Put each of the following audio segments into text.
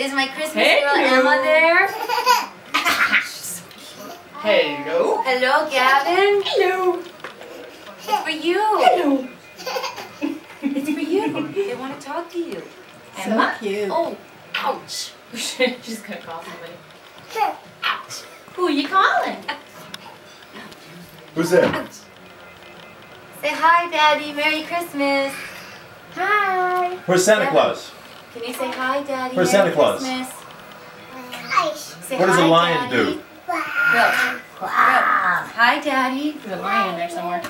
Is my Christmas Hey, girl you. Emma there? Hello. Hello, Gavin. Hello. It's for you. Hello. It's for you. They want to talk to you. Emma? cute. Oh, ouch. She's gonna call somebody. Ouch. Who are you calling? Who's there? Say hi, Daddy. Merry Christmas. Hi. Where's Santa Claus? Can you say hi, Daddy? Where's Santa Claus? Christmas. Say What does a lion Daddy. do? Go. Go. Hi, Daddy. There's a lion there somewhere.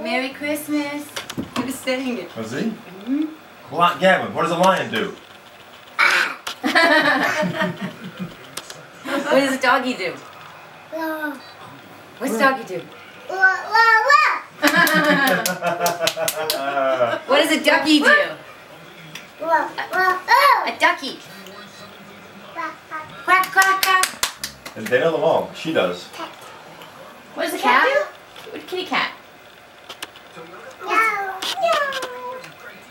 Merry Christmas. Oh, he was saying it. Was he? Li- Gavin, what does a lion do? What does a doggy do? What's a doggy do? What does a ducky do? A ducky. Quack, quack, quack. And they know them all. She does. What does a cat do? What kitty cat?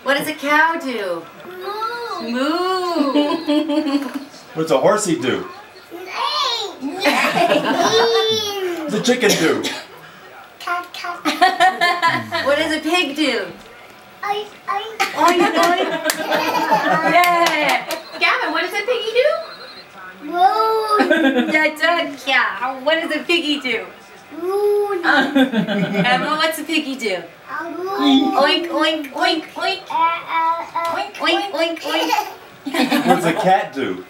What does a cow do? Moo. Moo. What's a horsey do? What's a chicken do? What does a pig do? Oink, oink. Yeah. Gavin, what does a piggy do? That's a cow. What does a piggy do? Emma, what's a piggy do? Oink, oink, oink, oink. Oink, oink, oink, oink. What does a cat do?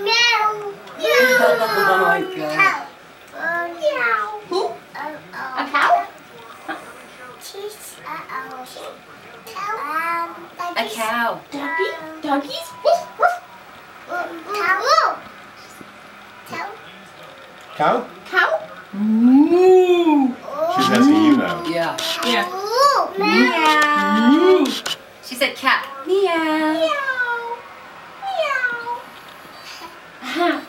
Meow. Oh my god. Who? A cow? A cow. Doggy? Doggies? Cow? Cow? Moo. She's asking you now. Yeah. Yeah. Meow. Meow. She said cat. Meow. Meow. Meow. Uh-huh.